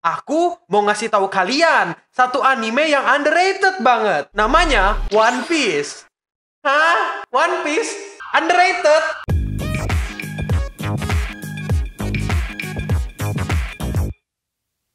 Aku mau ngasih tahu kalian satu anime yang underrated banget. Namanya One Piece. Hah? One Piece? Underrated?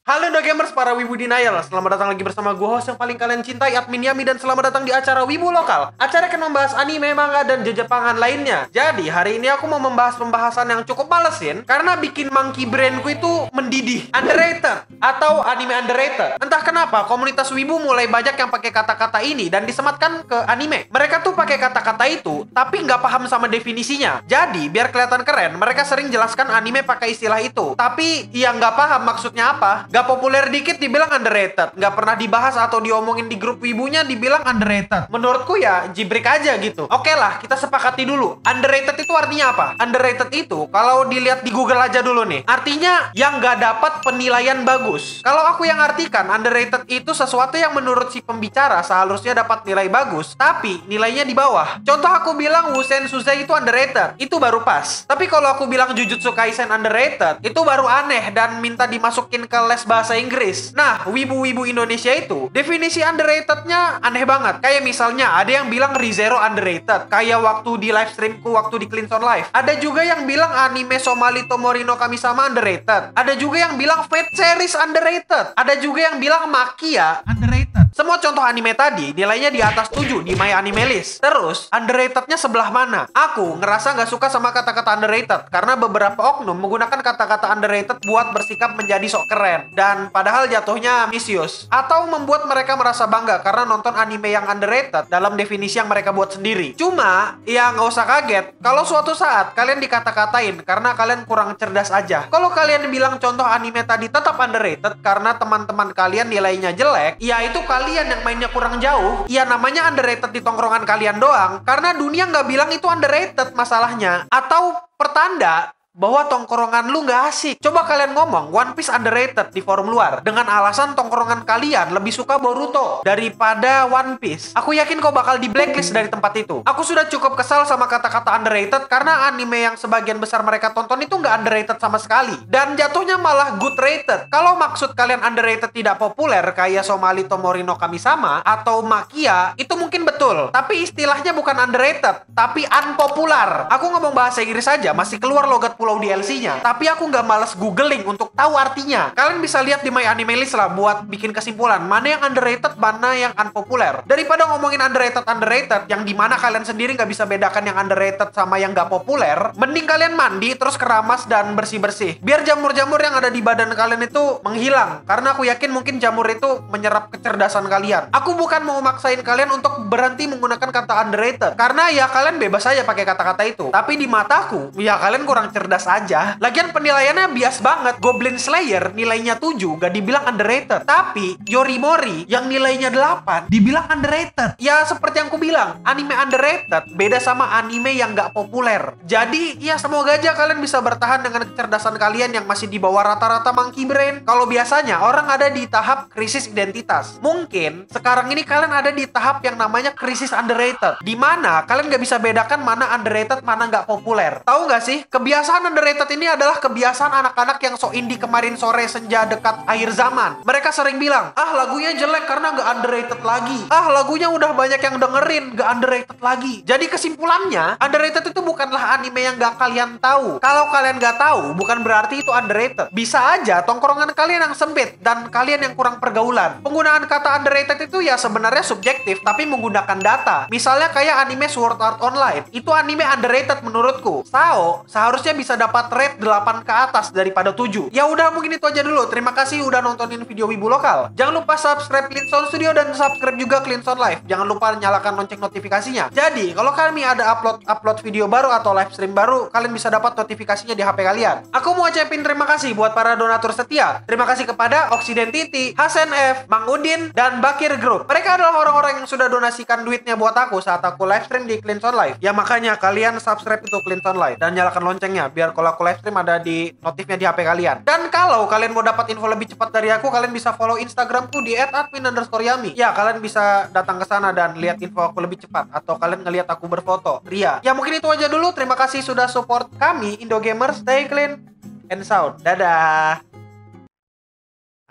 Halo Indo Gamers, para Wibu Denial. Selamat datang lagi bersama gue host yang paling kalian cintai, Admin Yami, dan selamat datang di acara Wibu Lokal. Acara akan membahas anime, manga, dan jejepangan lainnya. Jadi, hari ini aku mau membahas pembahasan yang cukup malesin, karena bikin monkey brainku itu mendidih. Underrated, atau anime underrated. Entah kenapa, komunitas Wibu mulai banyak yang pakai kata-kata ini, dan disematkan ke anime. Mereka tuh pakai kata-kata itu, tapi nggak paham sama definisinya. Jadi, biar kelihatan keren, mereka sering jelaskan anime pakai istilah itu. Tapi, yang nggak paham maksudnya apa, Gak populer dikit dibilang underrated. Gak pernah dibahas atau diomongin di grup wibunya dibilang underrated. Menurutku ya jibrik aja gitu. Oke lah, kita sepakati dulu. Underrated itu artinya apa? Underrated itu kalau dilihat di Google aja dulu nih. Artinya yang gak dapat penilaian bagus. Kalau aku yang artikan, underrated itu sesuatu yang menurut si pembicara seharusnya dapat nilai bagus, tapi nilainya di bawah. Contoh aku bilang Wusen Suzai itu underrated. Itu baru pas. Tapi kalau aku bilang Jujutsu Kaisen underrated, itu baru aneh dan minta dimasukin ke les bahasa Inggris. Nah, wibu-wibu Indonesia itu definisi underratednya aneh banget. Kayak misalnya ada yang bilang ReZero underrated. Kayak waktu di live streamku waktu di Clinton Live. Ada juga yang bilang anime Somali Tomorino Kami-sama underrated. Ada juga yang bilang Fate Series underrated. Ada juga yang bilang Makia underrated. Semua contoh anime tadi nilainya di atas 7 di My Anime List. Terus, underratednya sebelah mana? Aku ngerasa nggak suka sama kata-kata underrated karena beberapa oknum menggunakan kata-kata underrated buat bersikap menjadi sok keren dan padahal jatuhnya misius atau membuat mereka merasa bangga karena nonton anime yang underrated dalam definisi yang mereka buat sendiri. Cuma ya nggak usah kaget kalau suatu saat kalian dikata-katain karena kalian kurang cerdas aja. Kalau kalian bilang contoh anime tadi tetap underrated karena teman-teman kalian nilainya jelek, ya itu kalian yang mainnya kurang jauh. Ya namanya underrated di tongkrongan kalian doang karena dunia nggak bilang itu underrated masalahnya atau pertanda bahwa tongkrongan lu nggak asik. Coba kalian ngomong One Piece underrated di forum luar dengan alasan tongkrongan kalian lebih suka Boruto daripada One Piece. Aku yakin kau bakal di blacklist dari tempat itu. Aku sudah cukup kesal sama kata-kata underrated karena anime yang sebagian besar mereka tonton itu nggak underrated sama sekali dan jatuhnya malah good rated. Kalau maksud kalian underrated tidak populer kayak Somali Tomorino Kami-sama atau Makia itu mungkin betul, tapi istilahnya bukan underrated, tapi unpopular. Aku ngomong bahasa Inggris saja masih keluar logat pulau DLC-nya. Tapi aku nggak males googling untuk tahu artinya. Kalian bisa lihat di My Anime List lah buat bikin kesimpulan mana yang underrated, mana yang unpopular. Daripada ngomongin underrated underrated, yang di mana kalian sendiri nggak bisa bedakan yang underrated sama yang nggak populer, mending kalian mandi terus keramas dan bersih bersih. Biar jamur-jamur yang ada di badan kalian itu menghilang. Karena aku yakin mungkin jamur itu menyerap kecerdasan kalian. Aku bukan mau maksain kalian untuk berhenti menggunakan kata underrated. Karena ya kalian bebas aja pakai kata-kata itu. Tapi di mataku, ya kalian kurang cerdas cerdas aja. Lagian penilaiannya bias banget. Goblin Slayer nilainya 7 gak dibilang underrated. Tapi Yorimori yang nilainya 8 dibilang underrated. Ya seperti yang ku bilang, anime underrated beda sama anime yang gak populer. Jadi ya semoga aja kalian bisa bertahan dengan kecerdasan kalian yang masih di bawah rata-rata monkey brain. Kalau biasanya orang ada di tahap krisis identitas. Mungkin sekarang ini kalian ada di tahap yang namanya krisis underrated. Di mana kalian gak bisa bedakan mana underrated, mana gak populer. Tahu gak sih? Kebiasaan underrated ini adalah kebiasaan anak-anak yang so indie kemarin sore senja dekat akhir zaman. Mereka sering bilang, ah lagunya jelek karena nggak underrated lagi. Ah lagunya udah banyak yang dengerin, nggak underrated lagi. Jadi kesimpulannya, underrated itu bukanlah anime yang nggak kalian tahu. Kalau kalian nggak tahu, bukan berarti itu underrated. Bisa aja tongkrongan kalian yang sempit dan kalian yang kurang pergaulan. Penggunaan kata underrated itu ya sebenarnya subjektif, tapi menggunakan data. Misalnya kayak anime Sword Art Online. Itu anime underrated menurutku. Sao seharusnya bisa dapat rate 8 ke atas daripada 7. Ya udah mungkin itu aja dulu. Terima kasih udah nontonin video Wibu Lokal. Jangan lupa subscribe Cleanson Studio dan subscribe juga Cleanson Live. Jangan lupa nyalakan lonceng notifikasinya. Jadi, kalau kami ada upload upload video baru atau live stream baru, kalian bisa dapat notifikasinya di HP kalian. Aku mau ucapin terima kasih buat para donatur setia. Terima kasih kepada Occidentity, Hasan F, Mang Udin, dan Bakir Group. Mereka adalah orang-orang yang sudah donasikan duitnya buat aku saat aku live stream di Cleanson Live. Ya makanya kalian subscribe itu Cleanson Live dan nyalakan loncengnya biar kalau aku live stream ada di notifnya di HP kalian. Dan kalau kalian mau dapat info lebih cepat dari aku, kalian bisa follow Instagramku di @admin_yami. Ya, kalian bisa datang ke sana dan lihat info aku lebih cepat atau kalian ngelihat aku berfoto. Ria. Ya, mungkin itu aja dulu. Terima kasih sudah support kami Indo Gamers. Stay clean and sound. Dadah.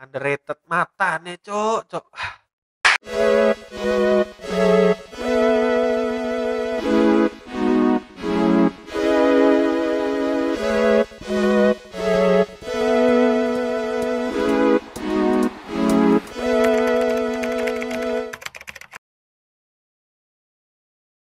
underrated mata nih cok cok